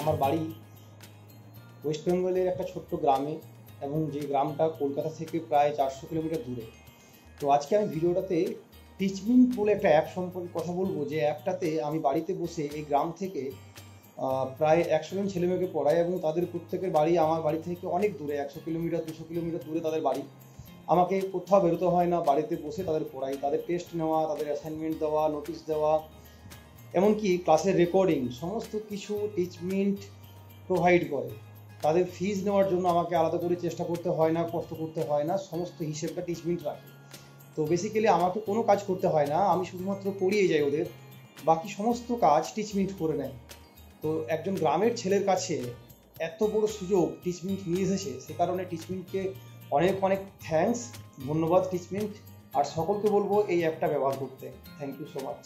আমার বাড়ি ওয়েস্ট বেঙ্গলের একটা ছোট্ট গ্রামে এবং যে গ্রামটা কলকাতা থেকে প্রায় চারশো কিলোমিটার দূরে। তো আজকে আমি ভিডিওটাতে টিচমিন্ট বলে একটা অ্যাপ সম্পর্কে কথা বলব। যে অ্যাপটাতে আমি বাড়িতে বসে এই গ্রাম থেকে প্রায় একশো জন ছেলেমেয়েকে পড়াই এবং তাদের প্রত্যেকের বাড়ি আমার বাড়ি থেকে অনেক দূরে, একশো কিলোমিটার, দুশো কিলোমিটার দূরে তাদের বাড়ি। আমাকে কোথাও বেরোতে হয় না, বাড়িতে বসে তাদের পড়াই। তাদের টেস্ট নেওয়া, তাদের অ্যাসাইনমেন্ট দেওয়া নোটিশ দেওয়া এমনকি ক্লাসের রেকর্ডিং সমস্ত কিছু টিচমেন্ট প্রোভাইড করে। তাদের ফিজ নেওয়ার জন্য আমাকে আলাদা করে চেষ্টা করতে হয় না, কষ্ট করতে হয় না, সমস্ত হিসেবটা টিচমেন্ট রাখে। তো বেসিক্যালি আমাকে কোনো কাজ করতে হয় না, আমি শুধুমাত্র পড়িয়ে যাই ওদের। বাকি সমস্ত কাজ টিচমেন্ট করে নেয়। তো একজন গ্রামের ছেলের কাছে এত বড় সুযোগ টিচমেন্ট নিয়ে এসেছে, সে কারণে টিচমেন্টকে অনেক অনেক থ্যাঙ্কস ধন্যবাদ টিচমেন্ট আর সকলকে বলব এই অ্যাপটা ব্যবহার করতে। Thank you so much